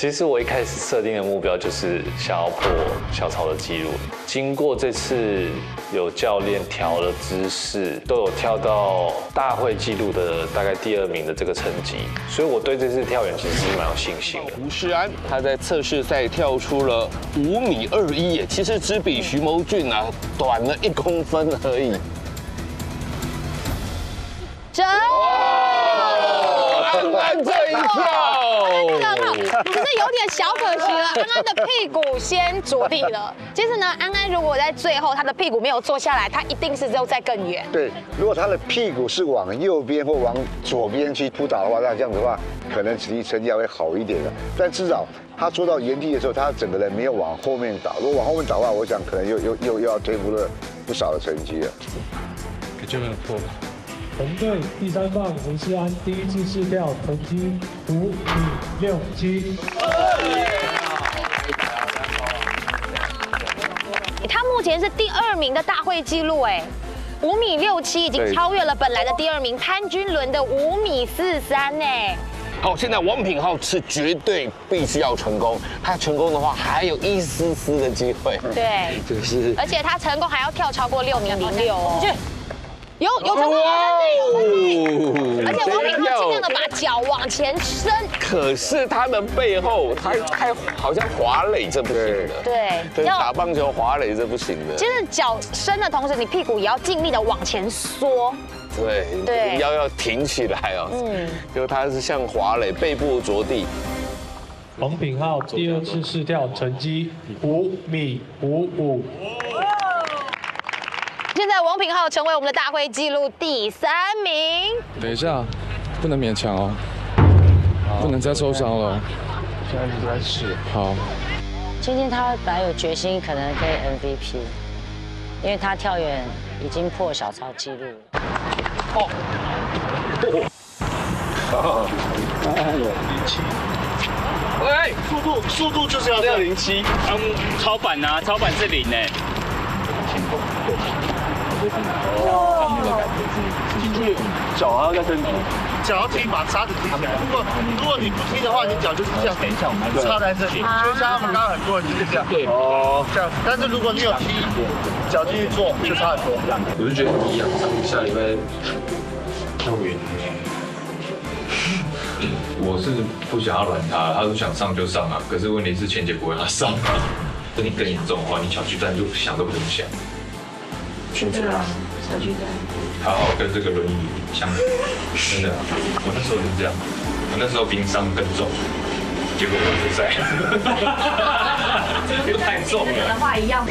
其实我一开始设定的目标就是想要破小曹的记录。经过这次有教练调了姿势，都有跳到大会纪录的大概第二名的这个成绩，所以我对这次跳远其实是蛮有信心的。吴世安他在测试赛跳出了五米二一，其实只比徐谋俊啊短了一公分而已。真。一跳，只是有点小可惜了。安安的屁股先着地了。其实呢，安安如果在最后他的屁股没有坐下来，他一定是又在更远。对，如果他的屁股是往右边或往左边去扑倒的话，那这样子的话，可能成绩成绩还会好一点的。但至少他坐到原地的时候，他整个人没有往后面倒。如果往后面倒的话，我想可能又又又又要推负了不少的成绩了。就没有破。红队第三棒吴世安第一次试跳成绩五米六七。他目前是第二名的大会纪录，哎，五米六七已经超越了本来的第二名潘君伦的五米四三，呢。好，现在王品浩是绝对必须要成功，他成功的话还有一丝丝的机会。对，就是，而且他成功还要跳超过六米零六。有有成功，而且王品浩尽量的把脚往前伸。可是他的背后，他开好像滑垒这不行的。对，要打棒球滑垒这不行的。其实脚伸的同时，你屁股也要尽力的往前缩。对对，腰要挺起来哦。嗯，就他是像滑垒，背部着地。王炳浩第二次试跳成绩五米五五。现在王品浩成为我们的大会纪录第三名。等一下，不能勉强哦，不能再受伤了。现在就在试。好。今天他本来有决心，可能可以 MVP，因为他跳远已经破小超纪录。哦。零七。喂，速度速度就是要六零七。嗯，超板啊，超板是零呢。哇！进去，脚还要再蹬，脚要踢，把沙子踢起来。如果如果你不踢的话，你脚就是这样，插在这里。就像他们刚刚很多人就是这样。对哦，这样。但是如果你有踢，脚进去做，就差很多。我就觉得一样，下礼拜跳远。我是不想要软他，他说想上就上啊。可是问题是钱姐不会让他上。跟你更严重的话，你小巨蛋就想都不用想。是这样，小巨蛋。好好跟这个轮椅相处，真的。我那时候是这样，我那时候冰伤更重，结果我不在，这个太重了。的话一样。